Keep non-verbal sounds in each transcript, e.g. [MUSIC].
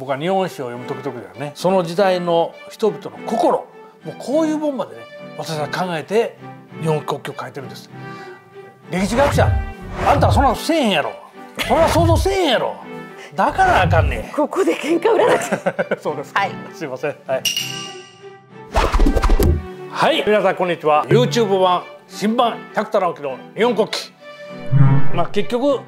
僕は日本史を読む時々ではね。その時代の人々の心。もうこういう本までね私は考えて日本国旗を書いてるんです。歴史学者あんたはそんなのせえへんやろ。そんな想像せえへんやろ。だからあかんねここで喧嘩売らなくて [LAUGHS] そうですはい。すいません。はい。はい。皆さんこんにちは。YouTube 版新版百太郎記の日本国旗。まあ結局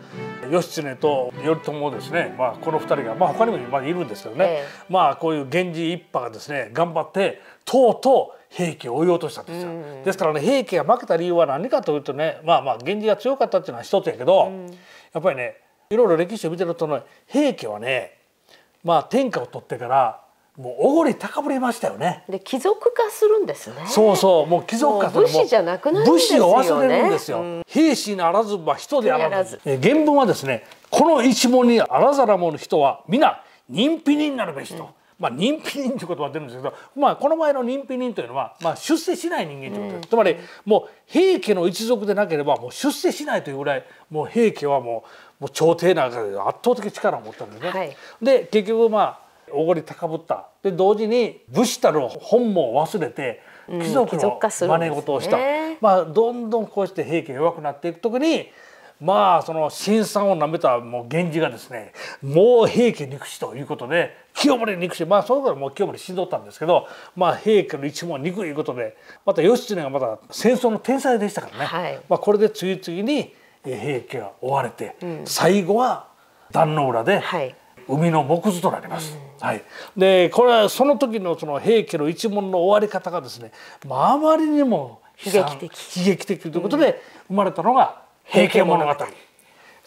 義経と頼朝ですね、まあ、この2人が、まあ、他にもいるんですけどね、えまあこういう源氏一派がですね頑張ってとうとう平家を追い落としたんですよ。ですからね平家が負けた理由は何かというとねまあまあ源氏が強かったっていうのは一つやけど、やっぱりねいろいろ歴史を見てるとね平家はねまあ天下を取ってからもうおごり高ぶりましたよね。で貴族化するんですね。そうそう。もう貴族化する。武士じゃなくなるん武ですよね。士を忘れるんですよ、兵士ならずば人であらず。え原文はですねこの一問にあらざらもの人は皆人否人なるべしと、まあ人否人という言葉が出るんですけど、まあこの前の人否人というのはまあ出世しない人間ということ。です、つまりもう平家の一族でなければもう出世しないというぐらいもう平家はもうもう朝廷の中で圧倒的力を持ったんですね。はい。で結局まあおごり高ぶった。で同時に武士たる本望を忘れて貴族の真似事をした、まあどんどんこうして平家が弱くなっていく時にまあその辛酸をなめたもう源氏がですねもう平家憎しということで清盛憎しまあその頃もう清盛死んどったんですけどまあ平家の一門憎いことでまた義経がまた戦争の天才でしたからね、はい。まあ、これで次々にえー平家が追われて、最後は壇の浦で、はい海の木図となります。はい。でこれはその時のその平家の一門の終わり方がですね、まああまりにも悲劇的悲劇的ということで生まれたのが平家物語。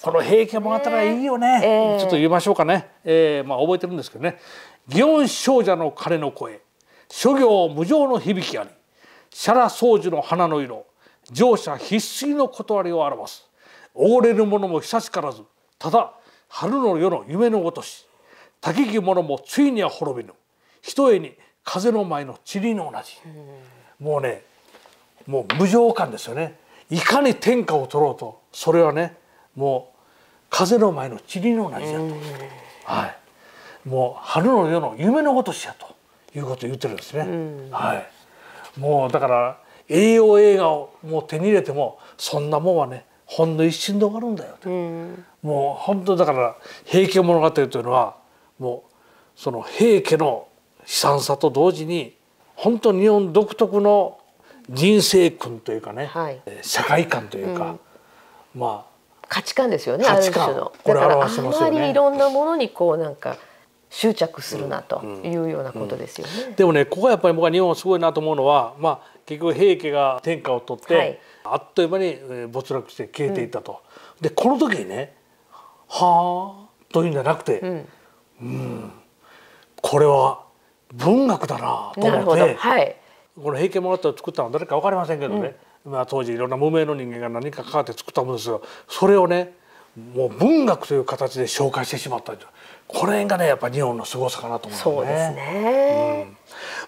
この平家物語はいいよね。ええちょっと言いましょうかね。えーまあ覚えてるんですけどね。祇園少女の鐘の声、諸行無常の響きあり、シャラ宗樹の花の色、乗車必須の断りを表す。溺れる者も久しからず、ただ春の夜の夢のごとし、滝き者もついには滅びぬ。ひとえに風の前の塵の同じ。もうね、もう無常感ですよね。いかに天下を取ろうと、それはね、もう風の前の塵の同じだと。はい。もう春の夜の夢のごとしやということを言ってるんですね。はい。もうだから栄養映画をもう手に入れてもそんなもんはねほんの一瞬で終わるんだよと。もう本当だから平家物語というのはもうその平家の悲惨さと同時に本当に日本独特の人生訓というかね、はい。えー社会観というか、まあ価値観ですよね価値観。ある種の。これだからあ表してますよね。まりいろんなものにこうなんか執着するなというようなことですよね、でもねここはやっぱり僕は日本すごいなと思うのは、まあ、結局平家が天下を取って、はい。あっという間にえー没落して消えていったと。でこの時にね「はあ」というんじゃなくて、うん。これは文学だなと思って、ど。はい。この「平家物語」を作ったのは誰か分かりませんけどね、まあ、当時いろんな無名の人間が何か関わって作ったものですがそれをねもう文学という形で紹介してしまったこれがねやっぱ日本の凄さかなと思うんだよそうですね、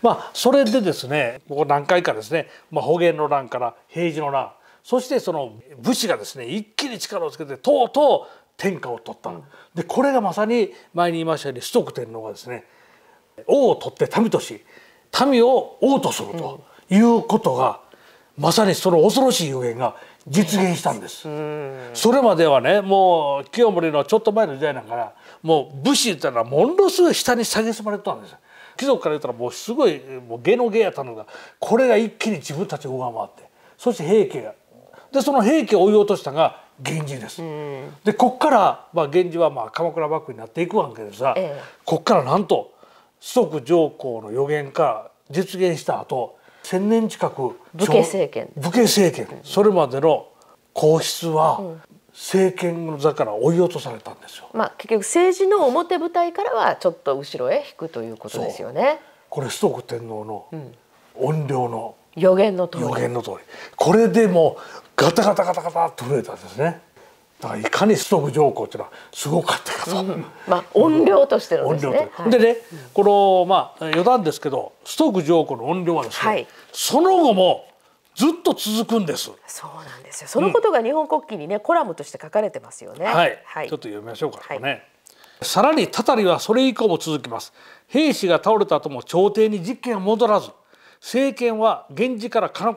まあそれでですねここ何回かですね、まあ、保元の乱から平治の乱そしてその武士がですね一気に力をつけてとうとう天下を取った、でこれがまさに前に言いましたように崇徳天皇がですね王を取って民とし民を王とするということが、まさにその恐ろしい予言が実現したんです。それまではねもう清盛のちょっと前の時代なんからもう武士ってのはものすごい下に下げすまれてたんですよ。貴族から言ったらもうすごいもう芸の芸やったのがこれが一気に自分たちを上回ってそして平家がでその平家を追い落としたのが源氏です。でこっから、まあ、源氏はまあ鎌倉幕府になっていくわけですが、ええこっからなんと崇徳上皇の予言が実現した後千年近く武家政権。武家政権。それまでの皇室は政権の座から追い落とされたんですよ。まあ結局政治の表舞台からはちょっと後ろへ引くということですよね。これ崇徳天皇の怨霊の予言の通り。予言の通り。これでもうガタガタガタガタっと震えたんですね。だからいかに崇徳上皇っていうのはすごかったかと。まあ音量としてのです音量ねと、でね、このまあ余談ですけど崇徳上皇の音量はですね、はい。その後もずっと続くんです。そうなんですよ。そのことが日本国旗にねコラムとして書かれてますよね。はい、はい。ちょっと読みましょうか、はい。ね。さらにたたりはそれ以降も続きます。兵士が倒れた後も朝廷に実権は戻らず政権は源氏から鎌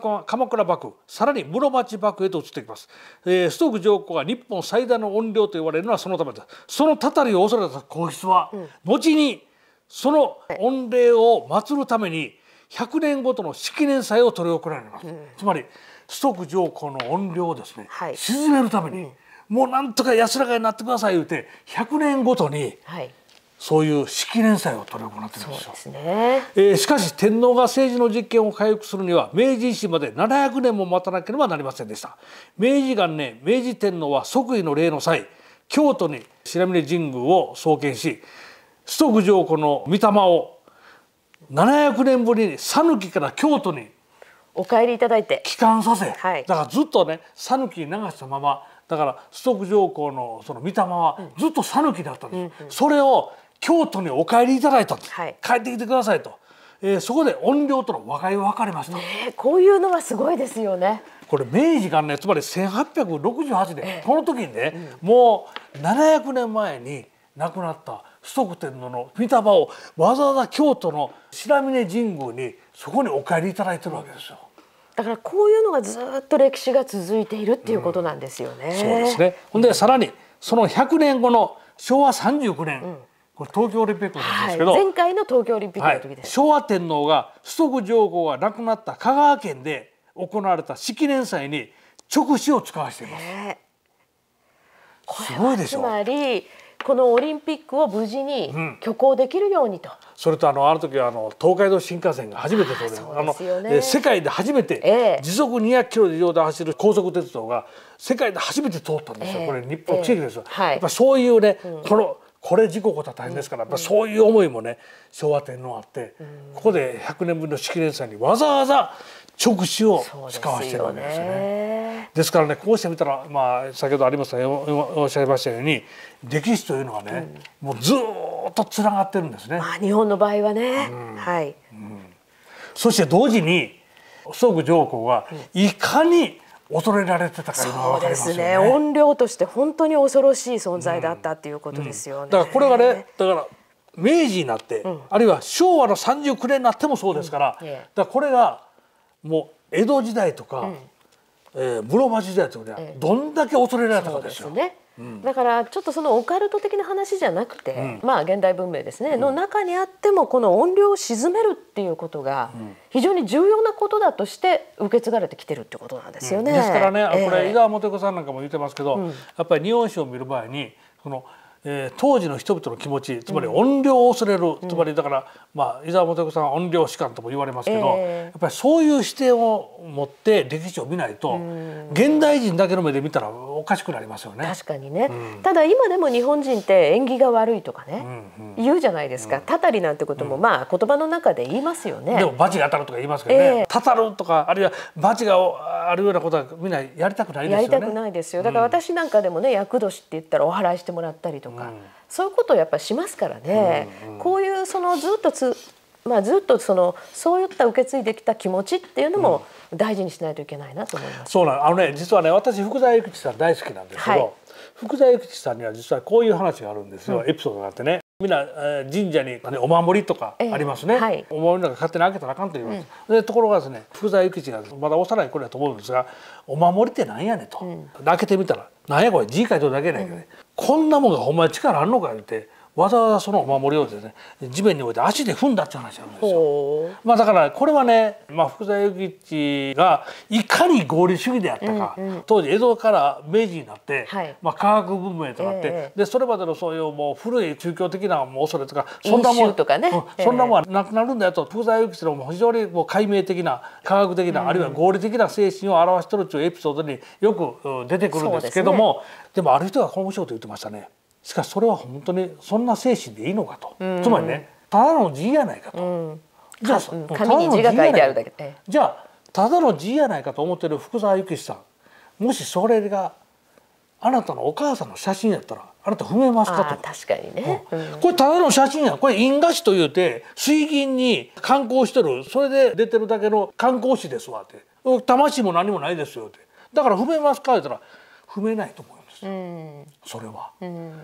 倉幕府さらに室町幕府へと移っていきます、えー、崇徳上皇が日本最大の怨霊と言われるのはそのためですそのたたりを恐れた。皇室は、うん、後にその御礼を祀るために100年ごとの式年祭を執り行われます、うん、つまり崇徳上皇の怨霊をですね、はい、鎮めるために、うん、もうなんとか安らかになってください言うて100年ごとに、はいそういう式年祭を執り行ってるんですよ。すね、えー、しかし天皇が政治の実権を回復するには明治維新まで700年も待たなければなりませんでした。明治元年明治天皇は即位の礼の際京都に白峰神宮を創建し崇徳上皇の御霊を700年ぶりに讃岐から京都にお帰りいただいて。帰還させ、はい、だからずっとね讃岐に流したままだから崇徳上皇のその御霊はずっと讃岐だったんです、うんうん、それを京都にお帰りいただいたと、はい、帰ってきてくださいと、えー、そこで怨霊との和解を分かりました、ね、こういうのはすごいですよね。これ明治元年つまり1868年、えー、この時にね、うん、もう700年前に亡くなった崇徳天皇の御霊をわざわざ京都の白峰神宮にそこにお帰りいただいてるわけですよ。だからこういうのがずっと歴史が続いているっていうことなんですよね。うん、そうですね。ほんでさらにその100年後の昭和39年、うん、これ東京オリンピックなんですけど、はい、前回の東京オリンピックの時です、はい、昭和天皇が崇徳上皇が亡くなった香川県で行われた式年祭に直視を使わせています。えー、すごいでしょ。つまりこのオリンピックを無事に挙行できるようにと。うん、それとあのあの時はあの東海道新幹線が初めて通る。あの、え世界で初めて時速200キロ以上で走る高速鉄道が世界で初めて通ったんですよ、えー、これ日本奇跡ですよ、えーはい、やっぱそういうね、うん、このこれ事故起こったら大変ですから、やっぱそういう思いもね昭和天皇あって、ここで100年分の式年祭にわざわざ直視を使わせてるわけですね。ですからねこうしてみたら、まあ、先ほど有本さんおっしゃいましたように歴史というのはね、うん、もうずっとつながってるんですね。まあ、日本の場合はね、うん、はい、うん、そして同時に崇徳上皇がいかに恐れられてたかいうのが分かりますよね。そうですね。怨霊として本当に恐ろしい存在だったっていうことですよね。うんうん、だからこれがね、だから明治になって、うん、あるいは昭和の39年になってもそうですから、だからこれがもう江戸時代とか、うん、えー、室町時代とかね、どんだけ恐れられたかですよ。ね。だからちょっとそのオカルト的な話じゃなくて、うん、まあ現代文明ですね、うん、の中にあってもこの音量を鎮めるっていうことが非常に重要なことだとして受け継がれてきてるってことなんですよね。ですからね、えー、これ伊沢元子さんなんかも言ってますけど、やっぱり日本史を見る場合にこのえー、当時の人々の気持ちつまり怨霊を恐れる、うん、つまりだから、まあ、伊沢元子さんは怨霊士官とも言われますけど、えー、やっぱりそういう視点を持って歴史を見ないと、うん、現代人だけの目で見たらおかしくなりますよね。確かにね、うん、ただ今でも日本人って縁起が悪いとかね、うんうん、言うじゃないですか、たたりなんてことも、まあ言葉の中で言いますよね。でも罰が当たるとか言いますけどね、えー、たたるとかあるいは罰があるようなことはみんなやりたくないですよね。やりたくないですよ。だから私なんかでもね厄年って言ったらお祓いしてもらったりとか。そういうことをやっぱりしますからね、うんうん、こういうそのずっとつ、まあ、ずっとそのそういった受け継いできた気持ちっていうのも大事にしないといけないなと思います。そうなあのね実はね私福沢諭吉さん大好きなんですけど、はい、福沢諭吉さんには実はこういう話があるんですよ、うん、エピソードがあってね。みんな、えー、神社に、ね、お守りとかありますね、えーはい、お守りなんか勝手に開けたらあかんと言います、うん、でところがですね福沢諭吉がまだ幼い頃だと思うんですが「お守りってなんやねん」と、うん、開けてみたら「なんやこれ？字書いてるだけねんけどね、こんなもんがほんまに力あんのか言ってわざわざそのお守りをですね地面に置いて足で踏んだって話なんですよ。まあだからこれはね、まあ、福沢諭吉がいかに合理主義であったか、うんうん、当時江戸から明治になって、はい、まあ、科学文明となって、えー、でそれまでのそういうもう古い宗教的なもう恐れとかそんなもんとかね、うん、そんなもんはなくなるんだよと福沢諭吉の非常にもう解明的な科学的な、うん、あるいは合理的な精神を表しとるというエピソードによく出てくるんですけどもで、ね,、もある人がこの面白いこと言ってましたね。しかしそれは本当にそんな精神でいいのかと、つまりねただの字やないかと、じゃあ紙に字が書いてあるだけ。じゃあただの字やないかと思ってる福沢諭吉さんもしそれがあなたのお母さんの写真やったらあなた踏めますかと。確かにね、うん、これただの写真やこれ印画紙というて水銀に観光してるそれで出てるだけの観光紙ですわって。魂も何もないですよって。だから踏めますか言ったら踏めないと思うん、それは。うん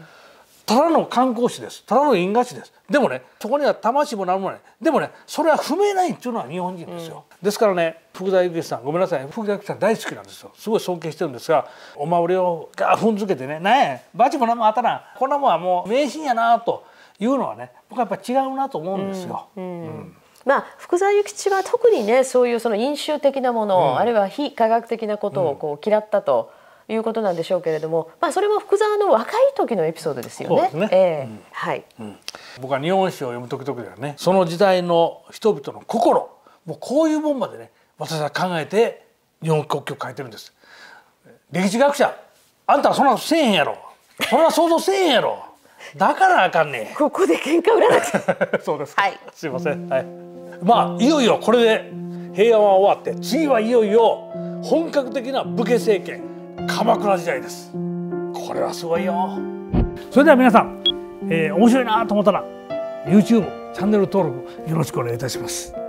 ただの観光地です。ただの因果地です。でもねそこには魂も何もない。でもねそれは踏めないっていうのは日本人ですよ、うん、ですからね福田幸さんごめんなさい福田幸さん大好きなんですよ。すごい尊敬してるんですがお守りをガー踏んづけてね「ねえバチも何も当たらん。こんなもんはもう迷信やな」というのはね僕はやっぱ違うなと思うんですよ。うん、うん。まあ、福沢諭吉は特にねそういうその飲酒的なもの、うん、あるいは非科学的なことをこう嫌ったということなんでしょうけれども、まあ、それも福沢の若い時のエピソードですよね。ね。えーうん、はい、うん、僕は日本史を読む時々ではねその時代の人々の心もうこういうもんまでね私は考えて日本国旗を書いてるんです。歴史学者あんたはそんなせえへんやろ。そんな想像せえへんやろ。だからあかんねここで喧嘩売らなくて。[LAUGHS] そうですはい、すいません。はい。まあいよいよこれで平和は終わって次はいよいよ本格的な武家政権鎌倉時代です。これはすごいよ。それでは皆さん、えー、面白いなと思ったら YouTube チャンネル登録よろしくお願いいたします。